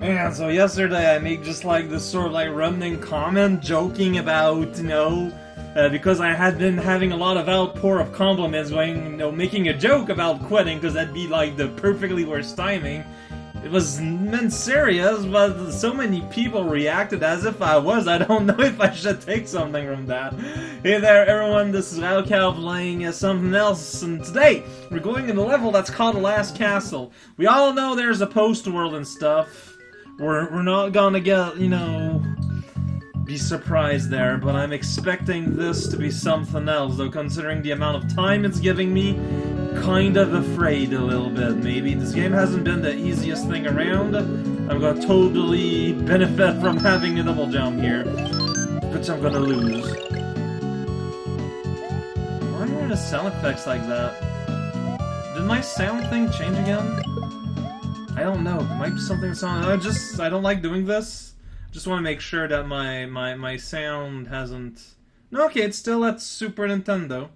Man, so yesterday I made just like this sort of like running comment joking about, you know, uh, because I had been having a lot of outpour of compliments when, you know, making a joke about quitting because that'd be like the perfectly worst timing. It was meant serious, but so many people reacted as if I was. I don't know if I should take something from that. Hey there, everyone, this is raocow playing uh, something else, and today we're going in a level that's called The Last Castle. We all know there's a post world and stuff. We're, we're not gonna get, you know, be surprised there, but I'm expecting this to be something else, though considering the amount of time it's giving me, kind of afraid a little bit, maybe. This game hasn't been the easiest thing around. I'm gonna totally benefit from having a double jump here, which I'm gonna lose. Why are the sound effects like that? Did my sound thing change again? I don't know. Might be something sound. I just I don't like doing this. Just want to make sure that my my my sound hasn't. No, okay, it's still at Super Nintendo.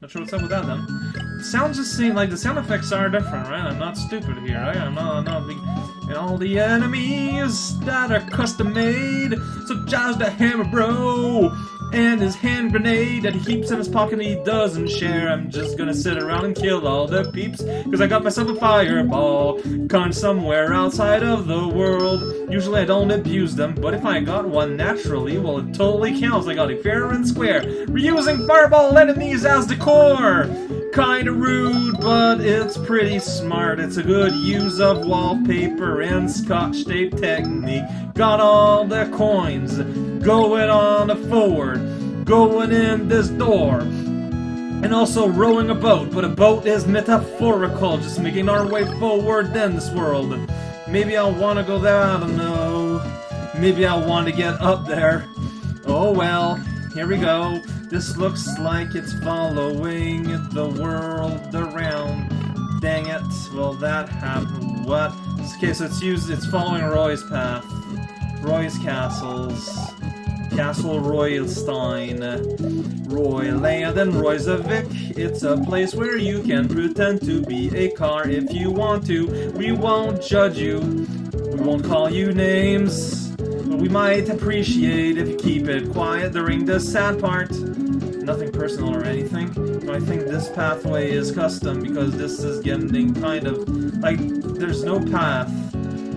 Not sure what's up with that then. Sounds just seem like the sound effects are different, right? I'm not stupid here. I am not. I'm not. And all the enemies that are custom made. So Josh the Hammer Bro and his hand grenade that he keeps in his pocket and he doesn't share. I'm just gonna sit around and kill all the peeps, cause I got myself a fireball. Con somewhere outside of the world. Usually I don't abuse them, but if I got one naturally, well, it totally counts. I got it fair and square. Reusing fireball enemies as decor! Kinda rude, but it's pretty smart. It's a good use of wallpaper and scotch tape technique. Got all the coins going on a forward, going in this door. And also rowing a boat, but a boat is metaphorical, just making our way forward in this world. Maybe I'll want to go there, I don't know. Maybe I'll want to get up there. Oh well, here we go. This looks like it's following the world around. Dang it. Well, that happened. What? Okay, so it's used, it's following Roy's path. Roy's castles. Castle Royalstein. Roy Land and Royzavik. It's a place where you can pretend to be a car if you want to. We won't judge you. We won't call you names. But we might appreciate if you keep it quiet during the sad part. Nothing personal or anything. But I think this pathway is custom because this is getting kind of like there's no path.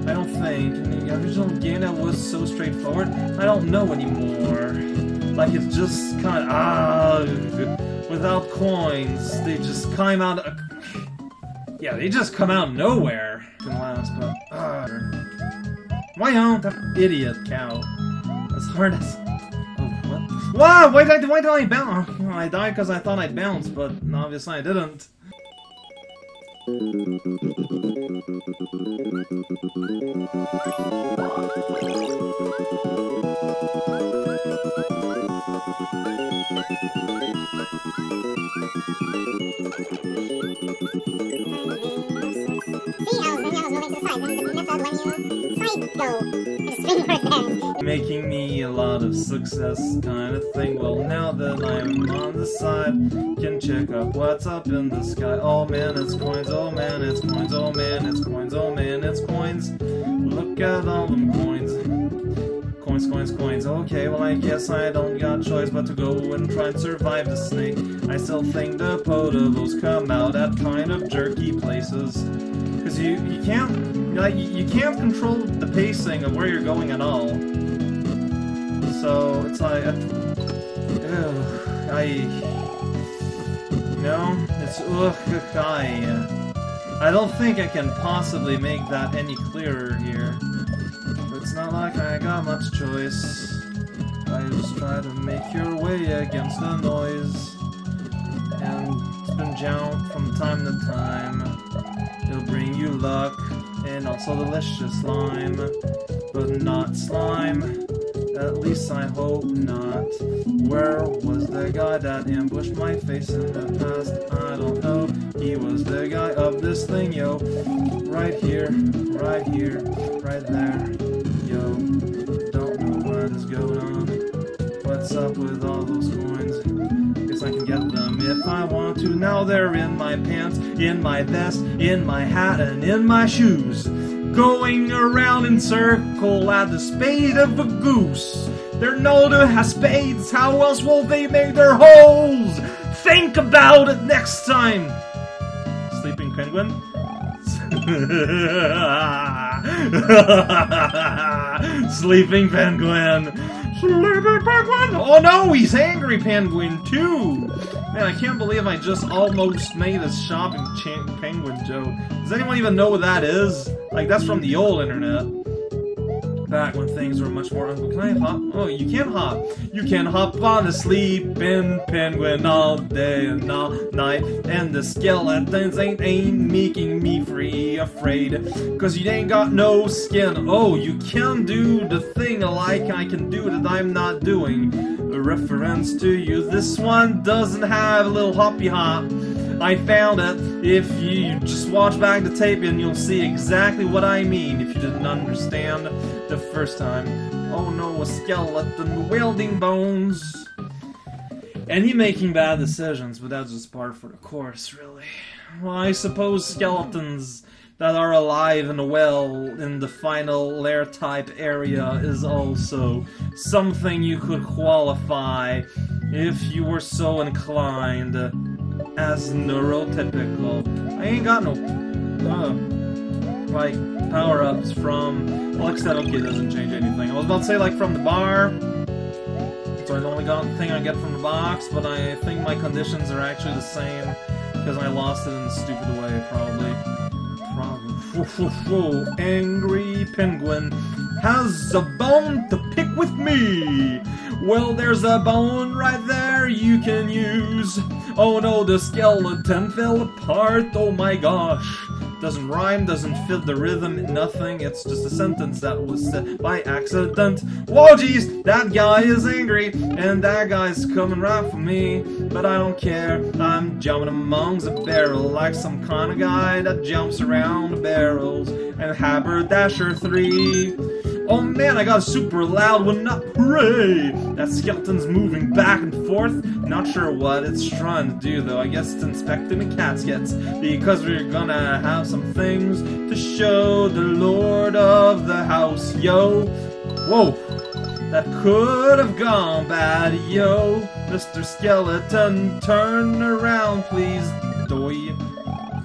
I don't think. The original game that was so straightforward, I don't know anymore. Like it's just kind of ah, without coins, they just climb out. Of, yeah, they just come out of nowhere. Last, but uh, why don't that idiot cow? As hard as. Oh, what? Wow! Why did I, why did I bounce? I died because I thought I'd bounce, but obviously I didn't. Making me a lot of success kind of thing. Well, now that I'm on the side, check up what's up in the sky. Oh man, it's coins. Oh man, it's coins. Oh man, it's coins. Oh man, it's coins. Look at all them coins. Coins, coins, coins. Okay, well I guess I don't got choice but to go and try and survive the snake. I still think the potables come out at kind of jerky places. Cause you, you can't, like, you, can't control the pacing of where you're going at all. So, it's like, ugh, I, know, it's ugh, I, don't think I can possibly make that any clearer here. But it's not like I got much choice. I just try to make your way against the noise. And spin jump from time to time. It'll bring you luck and also delicious slime. But not slime. At least I hope not. Where was the guy that ambushed my face in the past? I don't know. He was the guy of this thing, yo. Right here, right here, right there. Yo, don't know what is going on. What's up with all those coins? Guess I can get them if I want to. Now they're in my pants, in my vest, in my hat, and in my shoes. Going around in circle at the speed of a goose. Their Noldo has spades, how else will they make their holes? Think about it next time! Sleeping Penguin? Sleeping Penguin! Oh no, he's Angry Penguin too! Man, I can't believe I just almost made a shopping penguin joke. Does anyone even know what that is? Like, that's from the old internet back when things were much more uncle. Can I hop? Oh, you can hop. You can hop on a sleeping penguin all day and all night. And the skeletons ain't ain't making me free afraid. Cause you ain't got no skin. Oh, you can do the thing like I can do that I'm not doing. A reference to you. This one doesn't have a little hoppy hop. I found it. If you just watch back the tape and you'll see exactly what I mean if you didn't understand the first time. Oh no, a skeleton wielding bones. And you making bad decisions, but that's just part for the course, really. Well, I suppose skeletons that are alive and well in the final lair type area is also something you could qualify if you were so inclined as neurotypical. I ain't got no uh, like power-ups from well except okay doesn't change anything. I was about to say like from the bar. So I only got the thing I get from the box, but I think my conditions are actually the same because I lost it in a stupid way, probably. Angry penguin has a bone to pick with me. Well, there's a bone right there you can use. Oh no, the skeleton fell apart. Oh my gosh. Doesn't rhyme, doesn't fit the rhythm, nothing. It's just a sentence that was said by accident. Whoa, geez, that guy is angry, and that guy's coming right for me. But I don't care, I'm jumping amongst a barrel like some kind of guy that jumps around barrels. And Haberdasher 3. Oh man, I got a super loud one up. Hooray! That skeleton's moving back and forth. Not sure what it's trying to do though. I guess it's inspecting the caskets. Because we're gonna have some things to show the lord of the house. Yo! Whoa! That could have gone bad, yo! Mr. Skeleton, turn around, please. Doy.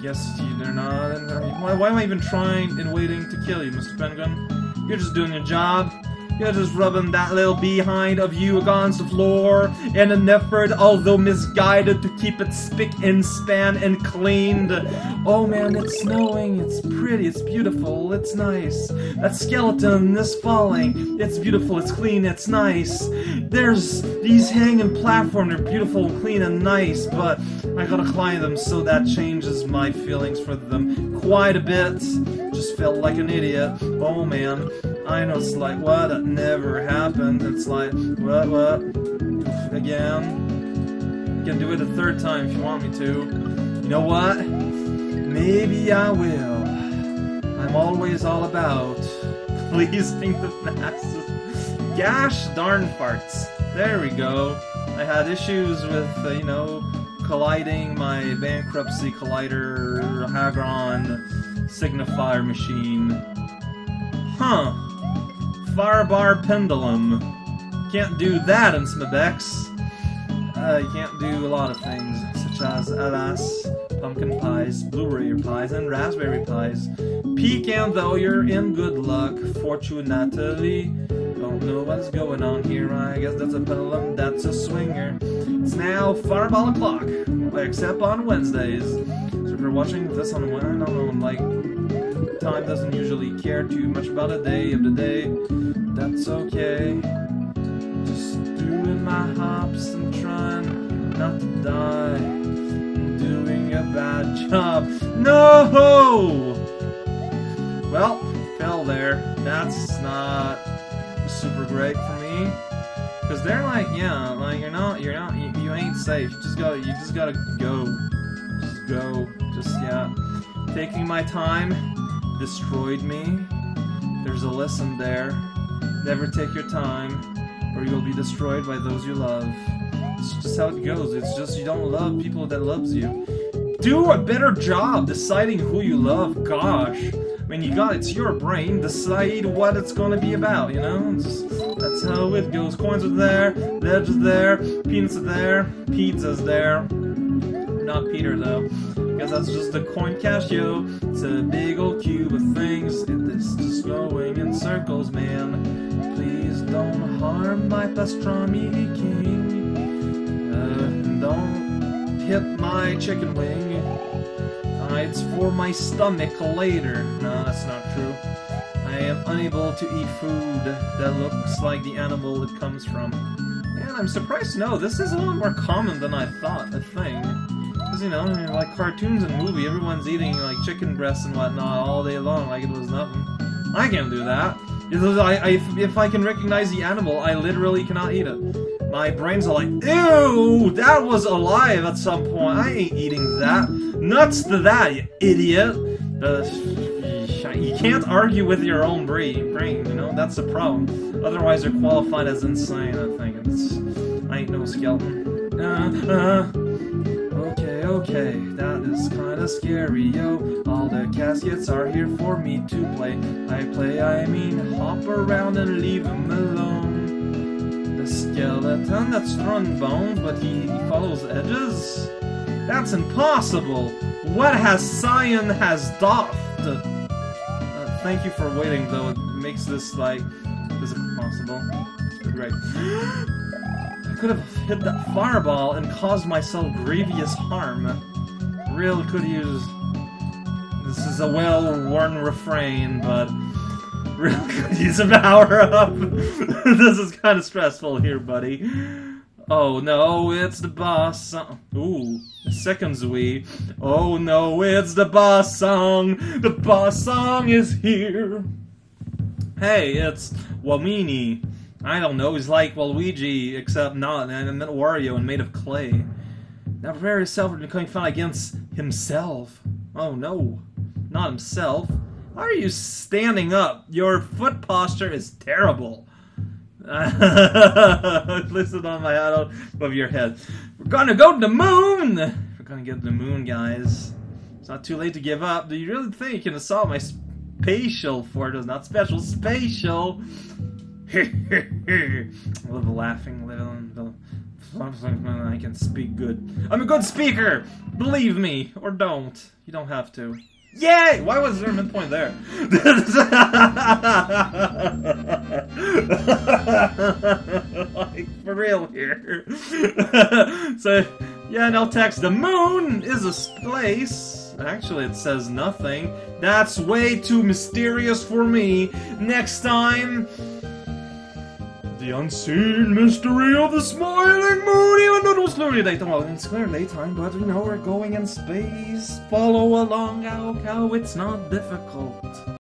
Yes, you're not. Why, why am I even trying and waiting to kill you, Mr. Penguin? You're just doing your job. You're just rubbing that little behind of you against the floor in an effort, although misguided, to keep it spick and span and cleaned. Oh man, it's snowing. It's pretty. It's beautiful. It's nice. That skeleton is falling. It's beautiful. It's clean. It's nice. There's these hanging platforms. They're beautiful, and clean, and nice, but I gotta climb them, so that changes my feelings for them quite a bit. Just felt like an idiot. Oh man. I know it's like, what? That never happened. It's like, what, what? Again? You can do it a third time if you want me to. You know what? Maybe I will. I'm always all about pleasing the masses. Gosh darn farts. There we go. I had issues with, uh, you know, colliding my bankruptcy collider Hagron signifier machine. Huh. Firebar Pendulum. Can't do that in Smebex. Uh, you can't do a lot of things, such as alas, pumpkin pies, blueberry pies, and raspberry pies. Pecan, though, you're in good luck, fortunately. Don't know what's going on here, I guess that's a pendulum, that's a swinger. It's now fireball o'clock, except on Wednesdays. So if you're watching this on, Wednesday, I don't know, like time doesn't usually care too much about a day of the day. That's okay. Just doing my hops and trying not to die. Doing a bad job. No! Well, fell there. That's not super great for me. Cause they're like, yeah, like you're not, you're not, you, you ain't safe. Just gotta, you just gotta go. Just go. Just yeah. Taking my time destroyed me. There's a lesson there. Never take your time, or you'll be destroyed by those you love. It's just how it goes. It's just you don't love people that loves you. Do a better job deciding who you love. Gosh. when you got it's your brain, decide what it's gonna be about, you know? It's, that's how it goes. Coins are there, ledge is there, peanuts are there, pizza's there. Not Peter though, because that's just a coin casio. It's a big old cube of things. It's just going in circles, man. Please don't harm my pastrami king. Uh, don't hit my chicken wing. Uh, it's for my stomach later. No, that's not true. I am unable to eat food that looks like the animal it comes from. And I'm surprised to know this is a lot more common than I thought, a thing. You know, like cartoons and movie, everyone's eating like chicken breasts and whatnot all day long like it was nothing. I can't do that. If I, I, if I can recognize the animal, I literally cannot eat it. My brains are like, ew, that was alive at some point. I ain't eating that. Nuts to that, you idiot. Uh, you can't argue with your own brain, brain, you know? That's the problem. Otherwise, you're qualified as insane, I think. It's, I ain't no skeleton. Uh, uh. Okay, that is kinda scary, yo. All the caskets are here for me to play. I play, I mean, hop around and leave him alone. The skeleton that's throwing bone, but he, he follows edges? That's impossible! What has Cyan has doffed? Uh, thank you for waiting, though. It makes this, like, physically possible. Great. Could have hit that fireball and caused myself grievous harm. Real could use... This is a well-worn refrain, but... Real could use a power-up. this is kind of stressful here, buddy. Oh no, it's the boss song. Ooh, the second Zui. Oh no, it's the boss song. The boss song is here. Hey, it's Wamini. I don't know, he's like Waluigi, except not, and then Wario and made of clay. Now prepare yourself for becoming fun against himself. Oh no, not himself. Why are you standing up? Your foot posture is terrible. Listen on my head above your head. We're gonna go to the moon! We're gonna get to the moon, guys. It's not too late to give up. Do you really think you can assault my spatial fortress? Not special, spatial! I love laughing, the I can speak good. I'm a good speaker! Believe me, or don't. You don't have to. Yay! Why was there a midpoint there? like, for real here. so, yeah, no text. The moon is a place. Actually, it says nothing. That's way too mysterious for me. Next time... The unseen mystery of the smiling moon, even though it was clearly daytime. Well, it's clearly daytime, but we know we're going in space. Follow along, cow, it's not difficult.